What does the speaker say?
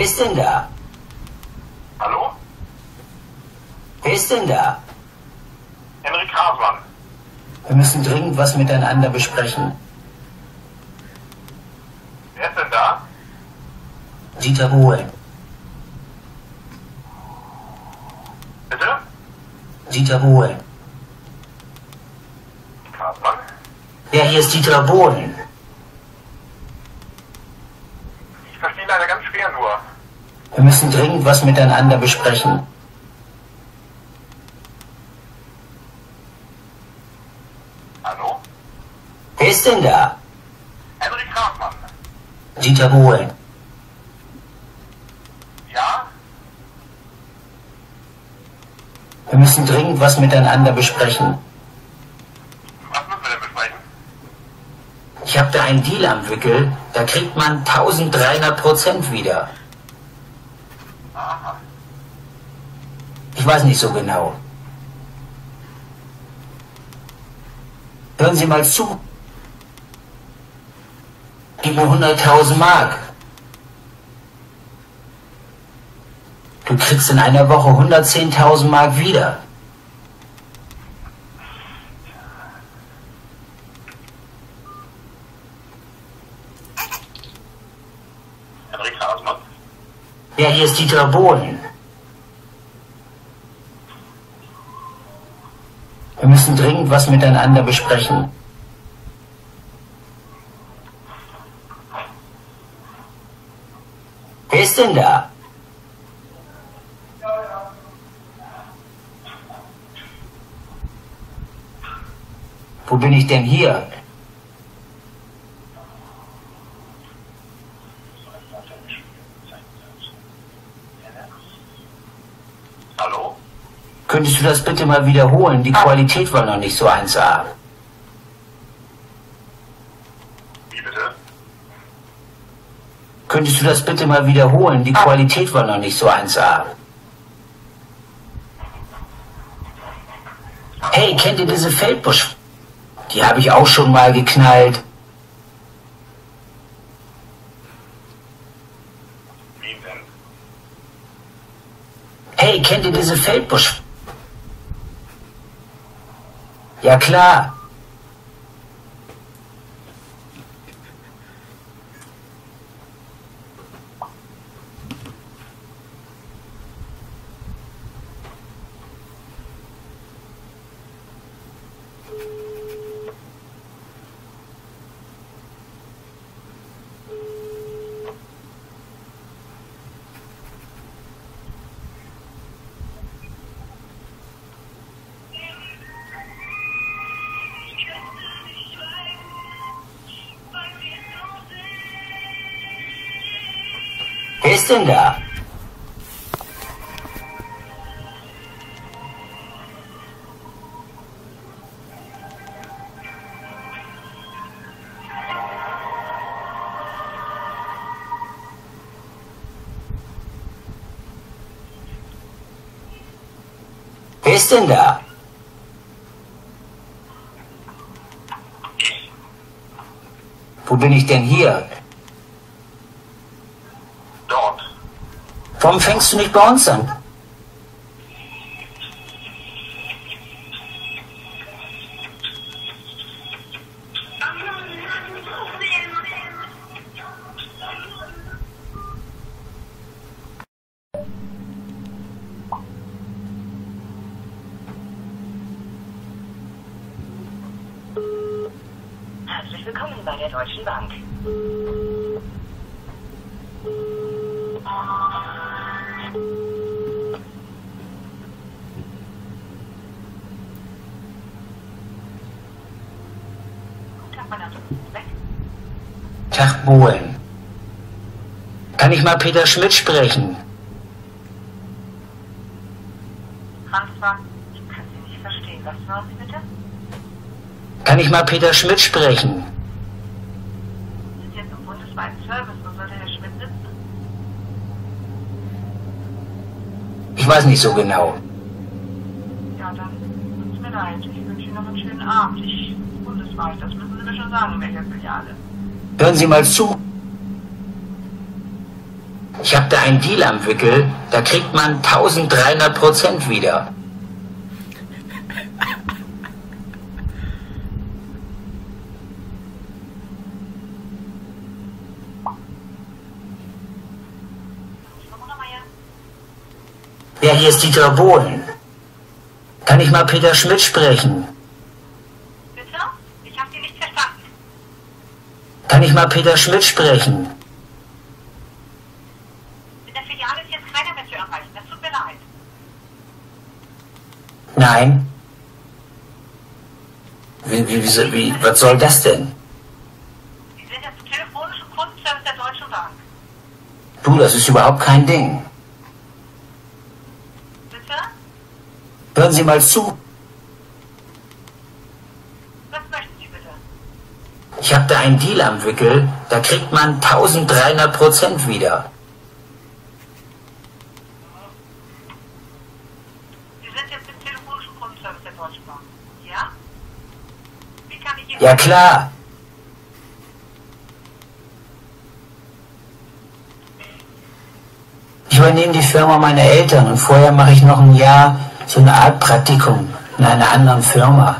Wer ist denn da? Hallo? Wer ist denn da? Henrik Hasmann. Wir müssen dringend was miteinander besprechen. Wer ist denn da? Dieter Bohlen. Bitte? Dieter Bohlen. Hasmann? Ja, hier ist Dieter Bohlen. Wir müssen dringend was miteinander besprechen. Hallo? Wer ist denn da? Henrik Hasmann. Dieter Bohlen. Ja? Wir müssen dringend was miteinander besprechen. Was müssen wir denn besprechen? Ich habe da einen Deal am Wickel, da kriegt man 1300 Prozent wieder. Ich weiß nicht so genau. Hören Sie mal zu. Gib mir 100.000 Mark. Du kriegst in einer Woche 110.000 Mark wieder. Ja, hier ist Dieter Bohlen. Wir müssen dringend was miteinander besprechen. Wer ist denn da? Wo bin ich denn hier? Hallo? Könntest du das bitte mal wiederholen? Die Qualität war noch nicht so 1A. Wie bitte? Könntest du das bitte mal wiederholen? Die Qualität war noch nicht so 1A. Hey, kennt ihr diese Feldbusch? Die habe ich auch schon mal geknallt. Hey, kennt ihr diese Feldbusch? Ja klar. Wer ist denn da? Wer ist denn da? Wo bin ich denn hier? Warum fängst du nicht bei uns an? Herzlich willkommen bei der Deutschen Bank. Tag Bohlen. Kann ich mal Peter Schmidt sprechen? François, ich kann Sie nicht verstehen. Was wollen Sie bitte? Kann ich mal Peter Schmidt sprechen? Sie sind jetzt im bundesweiten Service. Wo soll der Herr Schmidt sitzen? Ich weiß nicht so genau. Ja, dann tut's mir leid. Ich wünsche Ihnen noch einen schönen Abend. Ich bundesweit, das müssen Sie mir schon sagen, in welcher Filiale. Hören Sie mal zu. Ich habe da einen Deal am Wickel, da kriegt man 1300 Prozent wieder. Ja, hier ist Dieter Bohlen. Kann ich mal Peter Schmidt sprechen? Bitte? Ich habe Sie nicht verstanden. Kann ich mal Peter Schmidt sprechen? In der Filiale ist jetzt keiner mehr zu erreichen. Das tut mir leid. Nein. Wie, wie, wie, wie, was soll das denn? Sie sind jetzt telefonischen Kundenservice der Deutschen Bank. Du, das ist überhaupt kein Ding. Bitte? Hören Sie mal zu. Was möchten Sie bitte? Ich habe da einen Deal am Wickel, da kriegt man 1300 Prozent wieder. Sie sind jetzt im telefonischen Kundenservice der Deutschen Bank. Ja? Wie kann ich Ihnen... Ja klar. Ich übernehme die Firma meiner Eltern und vorher mache ich noch ein Jahr so eine Art Praktikum in einer anderen Firma.